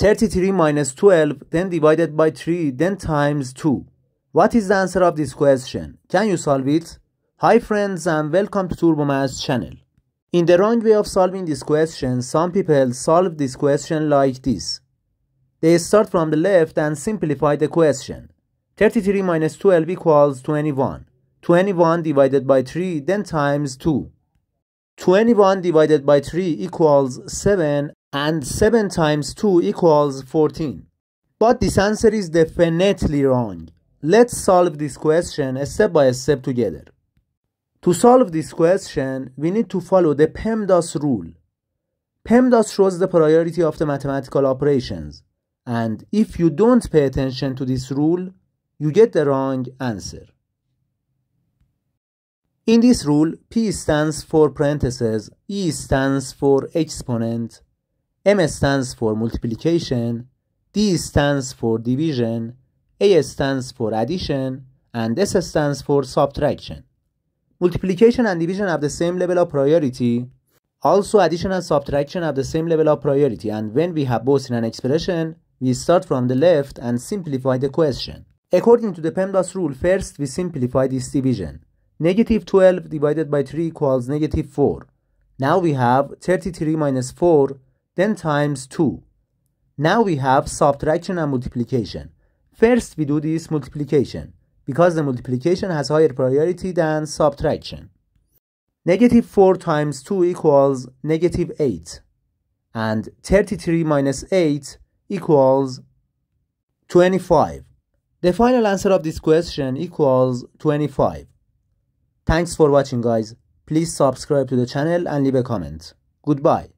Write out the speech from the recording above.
33 minus 12, then divided by 3, then times 2. What is the answer of this question? Can you solve it? Hi friends and welcome to Turbo Maths channel. In the wrong way of solving this question, some people solve this question like this. They start from the left and simplify the question. 33 minus 12 equals 21. 21 divided by 3 then times 2. 21 divided by 3 equals 7 and 7 times 2 equals 14. But this answer is definitely wrong. Let's solve this question step by step together. To solve this question, we need to follow the PEMDAS rule. PEMDAS shows the priority of the mathematical operations. And if you don't pay attention to this rule, you get the wrong answer. In this rule, P stands for parentheses, E stands for exponent, M stands for multiplication, D stands for division, A stands for addition, and S stands for subtraction. Multiplication and division have the same level of priority. Also, addition and subtraction have the same level of priority, and when we have both in an expression, we start from the left and simplify the question. According to the PEMDAS rule, first we simplify this division. Negative 12 divided by 3 equals negative 4. Now we have 33 minus 4 then times 2. Now we have subtraction and multiplication. First we do this multiplication because the multiplication has higher priority than subtraction. Negative 4 times 2 equals negative 8 and 33 minus 8 equals 25. The final answer of this question equals 25. Thanks for watching guys. Please subscribe to the channel and leave a comment. Goodbye.